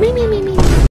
Me, me, me,